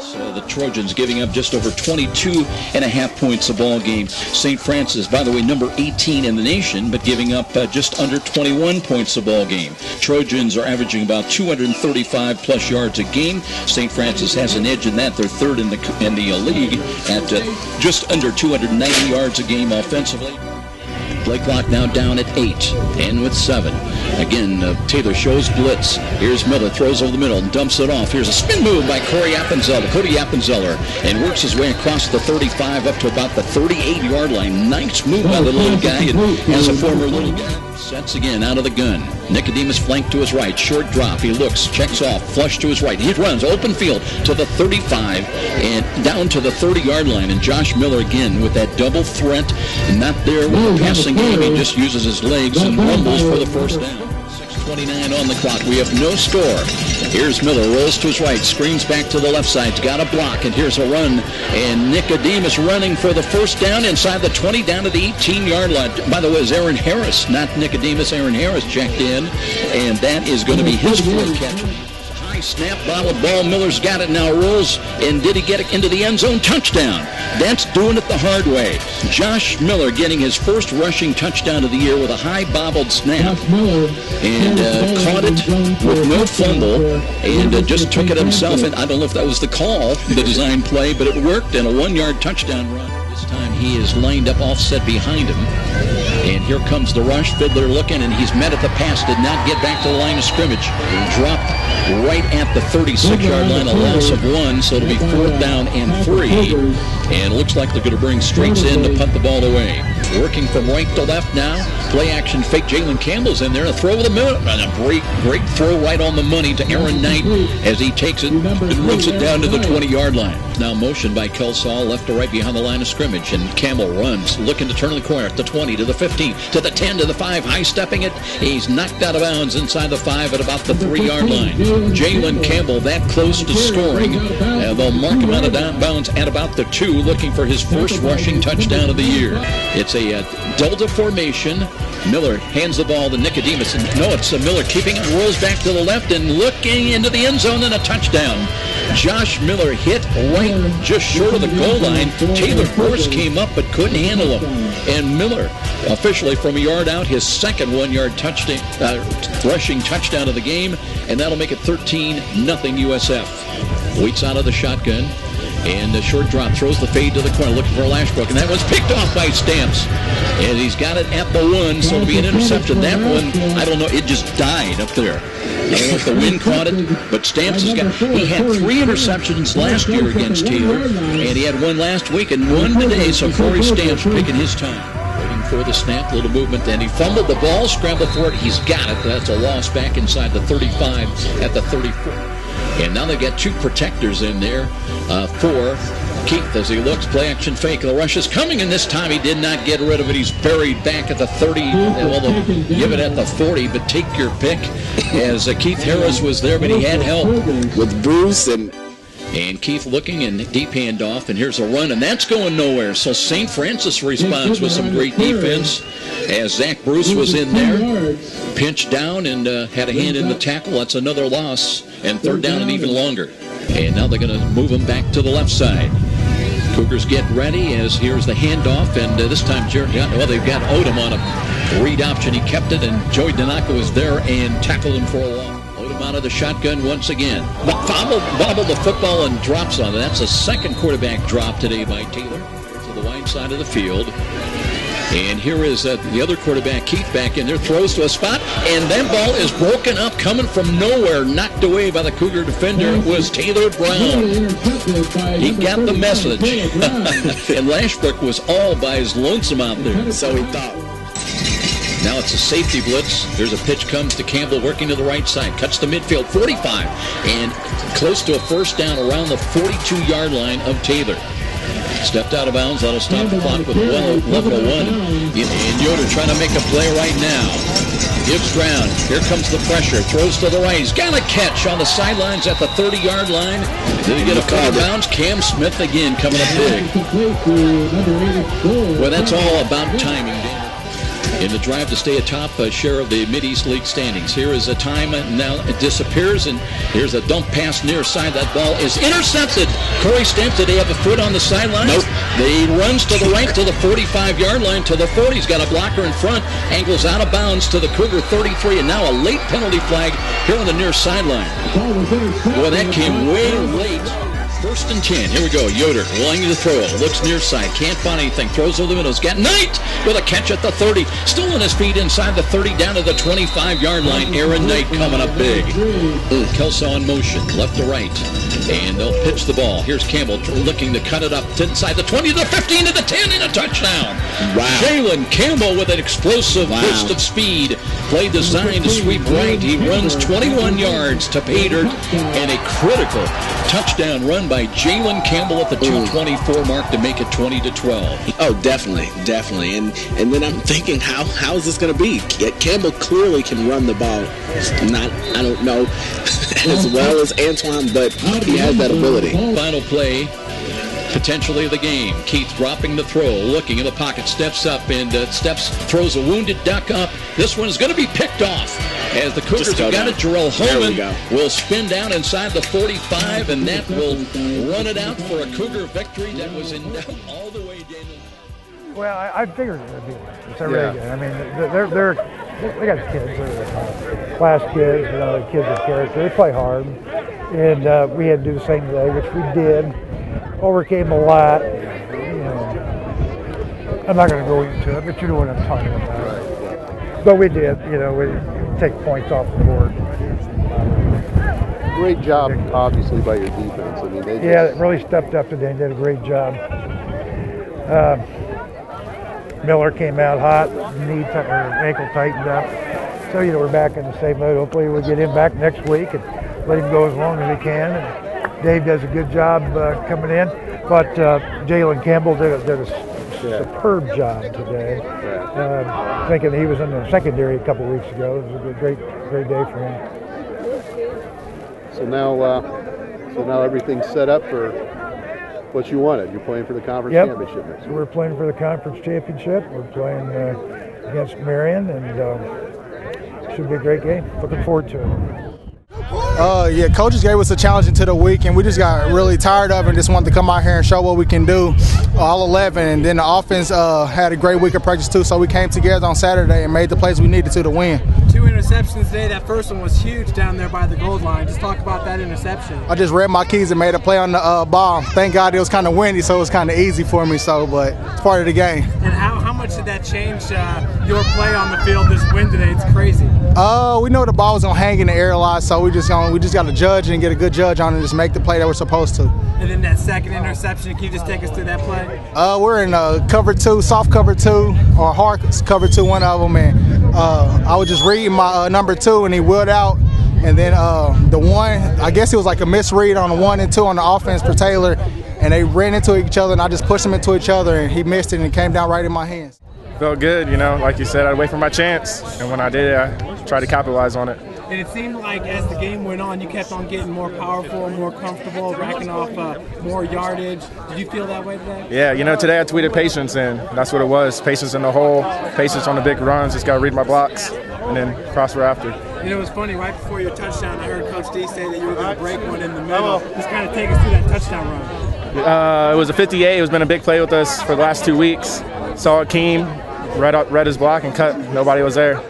So the Trojans giving up just over 22 and a half points a ball game. St. Francis, by the way, number 18 in the nation, but giving up uh, just under 21 points a ball game. Trojans are averaging about 235 plus yards a game. St. Francis has an edge in that. They're third in the in the league at uh, just under 290 yards a game offensively. Play clock now down at eight. And with seven. Again, uh, Taylor shows blitz. Here's Miller, throws over the middle and dumps it off. Here's a spin move by Corey Appenzeller, Cody Appenzeller, and works his way across the 35 up to about the 38-yard line. Nice move by the little guy, and as a former little guy. Sets again out of the gun. Nicodemus flanked to his right. Short drop. He looks, checks off, flush to his right. He runs open field to the 35 and down to the 30 yard line. And Josh Miller again with that double threat. Not there with the passing game. He just uses his legs and rumbles for the first down. 29 on the clock. We have no score. Here's Miller, rolls to his right, screens back to the left side. Got a block, and here's a run. And Nicodemus running for the first down inside the 20, down to the 18-yard line. By the way, it's Aaron Harris, not Nicodemus. Aaron Harris checked in, and that is going to be his fourth catch. High snap, bottle ball. Miller's got it now. Rolls, and did he get it into the end zone? Touchdown. That's doing it the hard way. Josh Miller getting his first rushing touchdown of the year with a high bobbled snap. And uh, caught it with no fumble and uh, just took it himself. And I don't know if that was the call, the design play, but it worked and a one yard touchdown run. This time he is lined up offset behind him. And here comes the rush. Fiddler looking, and he's met at the pass. Did not get back to the line of scrimmage. Dropped right at the 36-yard line, a loss of one, so it'll be fourth down and three. And looks like they're going to bring Streets in to punt the ball away. Working from right to left now. Play action fake. Jalen Campbell's in there. A throw with a minute. And a great, great throw right on the money to Aaron Knight as he takes it and runs it down to the 20-yard line. Now motion by Kelsall left to right behind the line of scrimmage. And Campbell runs, looking to turn the corner at the 20 to the 15 to the 10 to the 5. High stepping it. He's knocked out of bounds inside the 5 at about the 3-yard line. Jalen Campbell that close to scoring. Uh, they'll mark him out of bounds at about the 2 looking for his first rushing touchdown of the year. It's a uh, Delta formation. Miller hands the ball to Nicodemus. And no, it's Miller keeping it, rolls back to the left and looking into the end zone and a touchdown. Josh Miller hit right just short of the goal line. Taylor Force came up but couldn't handle him. And Miller officially from a yard out, his second one-yard touchdown, uh, rushing touchdown of the game, and that'll make it 13 nothing USF. Waits out of the shotgun. And a short drop throws the fade to the corner, looking for a Lashbrook, and that one's picked off by Stamps. And he's got it at the one, so it'll be an interception. That one, I don't know, it just died up there. I don't know if the wind caught it, but Stamps has got. He had three interceptions last year against Taylor, and he had one last week and one today. So Kory Stamps picking his time Waiting for the snap, little movement, and he fumbled the ball, scrambled for it. He's got it. That's a loss back inside the 35 at the 34. And now they've got two protectors in there uh, for Keith as he looks. Play action fake. The rush is coming, and this time he did not get rid of it. He's buried back at the 30. Well, give it at the 40, but take your pick. As uh, Keith Harris was there, but he had help with Bruce and. And Keith looking and deep handoff, and here's a run, and that's going nowhere. So St. Francis responds with some great defense as Zach Bruce was in there, pinched down and uh, had a hand in the tackle. That's another loss, and third down and even longer. And now they're going to move him back to the left side. Cougars get ready as here's the handoff, and uh, this time Jared well, they've got Odom on a read option. He kept it, and Joey Danaka was there and tackled him for a loss. Out of the shotgun once again. Bobbled the football and drops on it. That's the second quarterback drop today by Taylor to the wide side of the field. And here is uh, the other quarterback, Keith, back in there, throws to a spot, and that ball is broken up, coming from nowhere, knocked away by the Cougar defender. It was Taylor Brown. He got the message. and Lashbrook was all by his lonesome out there. So he thought. Now it's a safety blitz. There's a pitch comes to Campbell working to the right side. Cuts to midfield, 45. And close to a first down around the 42-yard line of Taylor. Stepped out of bounds. That'll stop the clock with well level one. Oh, oh and Yoder trying to make a play right now. Gives ground. Here comes the pressure. Throws to the right. He's got a catch on the sidelines at the 30-yard line. Did he get a foul bounce? Cam Smith again coming up big. Well, that's all about timing. In the drive to stay atop a share of the Mid-East League standings. Here is a time now it disappears, and here's a dump pass near side. That ball is intercepted. Kory Stamps, did he have a foot on the sideline? Nope. He runs to the right to the 45-yard line to the 40. He's got a blocker in front, angles out of bounds to the Cougar 33, and now a late penalty flag here on the near sideline. Boy, that came way late. First and 10. Here we go. Yoder willing to throw. Looks near side. Can't find anything. Throws over the middle. Got Knight with a catch at the 30. Still on his feet inside the 30 down to the 25 yard line. Aaron Knight coming up big. Kelso in motion. Left to right. And they'll pitch the ball. Here's Campbell looking to cut it up inside the 20 to the 15 to the 10 and a touchdown. Wow. Jalen Campbell with an explosive Wow. burst of speed. Play designed to sweep right. He runs 21 yards to dirt and a critical touchdown run by Jalen Campbell at the 224 mark to make it 20 to 12. Oh, definitely, definitely. And and then I'm thinking, how how is this going to be? Campbell clearly can run the ball. Not, I don't know as well as Antoine, but he has that ability. Final play, potentially of the game. Keith dropping the throw, looking in the pocket, steps up and uh, steps, throws a wounded duck up. This one is going to be picked off as the Cougars Just go have got it. Jerrell There we Holman go. will spin down inside the 45, and that will run it out for a Cougar victory that was in doubt all the way, Daniel. Well, I, I figured it would be. It's a Yeah. really good. I mean, they're they're they got kids. They're uh, class kids. You know, the kids of character. They play hard, and uh, we had to do the same today, which we did. Overcame a lot. You know, I'm not going to go into it, but you know what I'm talking about. But we did. You know, we take points off the board. Great job, obviously, by your defense. I mean, they Yeah, just, it really stepped up today and did a great job. Um, Miller came out hot, knee t- or ankle tightened up. So, you know, we're back in the same mode. Hopefully, we'll get him back next week and let him go as long as he can. And Dave does a good job uh, coming in. But uh, Jalen Campbell did a, did a Yeah. superb job today. Um, thinking he was in the secondary a couple weeks ago. It was a great, great day for him. so now, uh, so now everything's set up for what you wanted. You're playing for the conference Yep. championship next So week. we're playing for the conference championship. We're playing uh, against Marian, and um, should be a great game. Looking forward to it. Uh, yeah, coaches gave us a challenge into the week, and we just got really tired of it and just wanted to come out here and show what we can do, all 11. And then the offense uh, had a great week of practice too, so we came together on Saturday and made the plays we needed to to win. Two interceptions today. That first one was huge down there by the goal line. Just talk about that interception. I just read my keys and made a play on the uh, ball. Thank God it was kind of windy, so it was kind of easy for me. So, but it's part of the game. And how, how much did that change uh, your play on the field this win today? It's crazy. Uh, we know the ball was gonna hang in the air a lot, so we just gonna, we just got to judge and get a good judge on it and just make the play that we're supposed to. And then that second interception. Can you just take us through that play? Uh, we're in uh, cover two, soft cover two, or hard cover two, one of them. And uh, I was just reading my uh, number two, and he wheeled out. And then uh, the one, I guess it was like a misread on the one and two on the offense for Taylor, and they ran into each other, and I just pushed them into each other, and he missed it, and it came down right in my hands. felt good, you know, like you said, I'd wait for my chance, and when I did, it I tried to capitalize on it. And it seemed like as the game went on, you kept on getting more powerful, more comfortable, racking off uh, more yardage. Did you feel that way today? Yeah, you know, today I tweeted patience, and that's what it was. Patience in the hole, patience on the big runs. Just got to read my blocks, and then prosper after. You know, it was funny. Right before your touchdown, I heard Coach D say that you were going to break one in the middle. Just kind of take us through that touchdown run. Uh, it was a 58. It's been a big play with us for the last two weeks. Saw Akeem, read, up, read his block, and cut. Nobody was there.